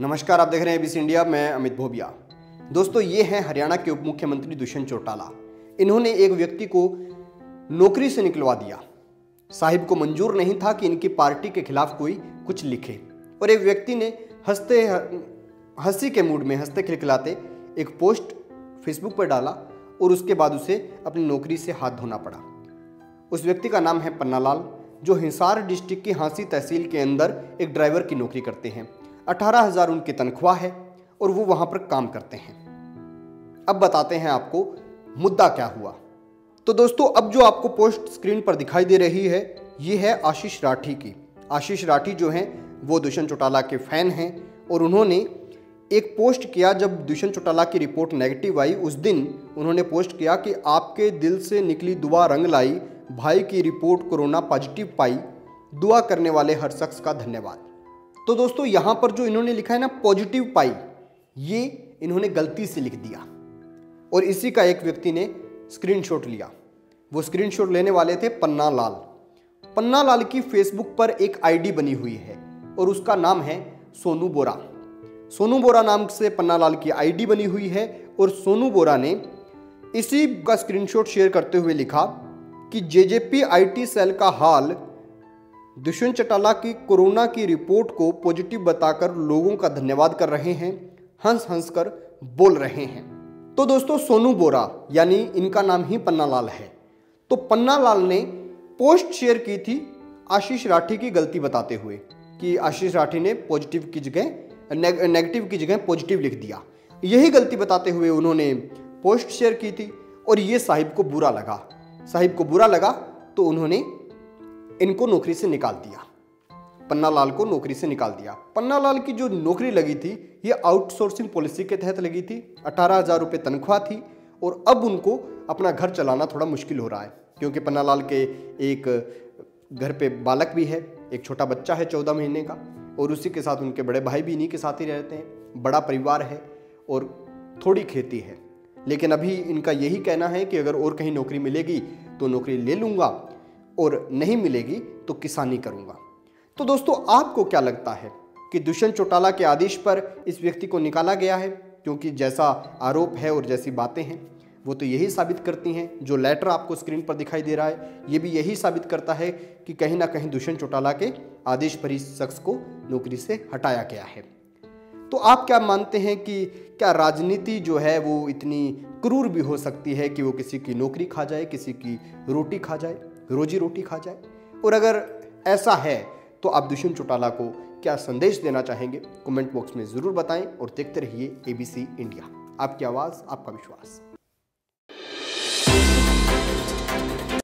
नमस्कार, आप देख रहे हैं एबीसी इंडिया, मैं अमित भोबिया। दोस्तों, ये हैं हरियाणा के उप मुख्यमंत्री दुष्यंत चौटाला। इन्होंने एक व्यक्ति को नौकरी से निकलवा दिया। साहिब को मंजूर नहीं था कि इनकी पार्टी के खिलाफ कोई कुछ लिखे। और एक व्यक्ति ने हँसते, हँसी के मूड में हँसते खिलखिलाते एक पोस्ट फेसबुक पर डाला और उसके बाद उसे अपनी नौकरी से हाथ धोना पड़ा। उस व्यक्ति का नाम है पन्नालाल, जो हिसार डिस्ट्रिक्ट की हाँसी तहसील के अंदर एक ड्राइवर की नौकरी करते हैं। अठारह हज़ार उनकी तनख्वाह है और वो वहाँ पर काम करते हैं। अब बताते हैं आपको मुद्दा क्या हुआ। तो दोस्तों, अब जो आपको पोस्ट स्क्रीन पर दिखाई दे रही है, ये है आशीष राठी की। आशीष राठी जो हैं, वो दुष्यंत चौटाला के फ़ैन हैं और उन्होंने एक पोस्ट किया जब दुष्यंत चौटाला की रिपोर्ट नेगेटिव आई, उस दिन उन्होंने पोस्ट किया कि आपके दिल से निकली दुआ रंग लाई, भाई की रिपोर्ट कोरोना पॉजिटिव पाई, दुआ करने वाले हर शख्स का धन्यवाद। तो दोस्तों, यहाँ पर जो इन्होंने लिखा है ना पॉजिटिव पाई ये इन्होंने गलती से लिख दिया। और इसी का एक व्यक्ति ने स्क्रीनशॉट लिया। वो स्क्रीनशॉट लेने वाले थे पन्ना लाल। पन्ना लाल की फेसबुक पर एक आईडी बनी हुई है और उसका नाम है सोनू बोरा। सोनू बोरा नाम से पन्ना लाल की आईडी बनी हुई है और सोनू बोरा ने इसी का स्क्रीनशॉट शेयर करते हुए लिखा कि जेजेपी आईटी सेल का हाल दुष्यंत चौटाला की कोरोना की रिपोर्ट को पॉजिटिव बताकर लोगों का धन्यवाद कर रहे हैं, हंस हंस कर बोल रहे हैं। तो दोस्तों, सोनू बोरा, यानी इनका नाम ही पन्ना लाल है। तो पन्ना लाल ने पोस्ट शेयर की थी आशीष राठी की गलती बताते हुए कि आशीष राठी ने पॉजिटिव की जगह नेगेटिव की जगह पॉजिटिव लिख दिया। यही गलती बताते हुए उन्होंने पोस्ट शेयर की थी और ये साहिब को बुरा लगा। साहिब को बुरा लगा तो उन्होंने इनको नौकरी से निकाल दिया। पन्ना लाल को नौकरी से निकाल दिया। पन्ना लाल की जो नौकरी लगी थी, ये आउटसोर्सिंग पॉलिसी के तहत लगी थी। अठारह हज़ार रुपये तनख्वाह थी और अब उनको अपना घर चलाना थोड़ा मुश्किल हो रहा है, क्योंकि पन्ना लाल के एक घर पे बालक भी है, एक छोटा बच्चा है चौदह महीने का और उसी के साथ उनके बड़े भाई भी इन्हीं के साथ ही रहते हैं। बड़ा परिवार है और थोड़ी खेती है। लेकिन अभी इनका यही कहना है कि अगर और कहीं नौकरी मिलेगी तो नौकरी ले लूँगा। और नहीं मिलेगी तो किसानी करूँगा। तो दोस्तों, आपको क्या लगता है कि दुष्यंत चौटाला के आदेश पर इस व्यक्ति को निकाला गया है? क्योंकि जैसा आरोप है और जैसी बातें हैं, वो तो यही साबित करती हैं, जो लेटर आपको स्क्रीन पर दिखाई दे रहा है, ये भी यही साबित करता है कि कहीं ना कहीं दुष्यंत चौटाला के आदेश पर इस शख्स को नौकरी से हटाया गया है। तो आप क्या मानते हैं कि क्या राजनीति जो है, वो इतनी क्रूर भी हो सकती है कि वो किसी की नौकरी खा जाए, किसी की रोटी खा जाए? रोजी रोटी खा जाए। और अगर ऐसा है तो आप दुष्यंत चौटाला को क्या संदेश देना चाहेंगे? कमेंट बॉक्स में ज़रूर बताएँ और देखते रहिए एबीसी इंडिया आपकी आवाज़, आपका विश्वास।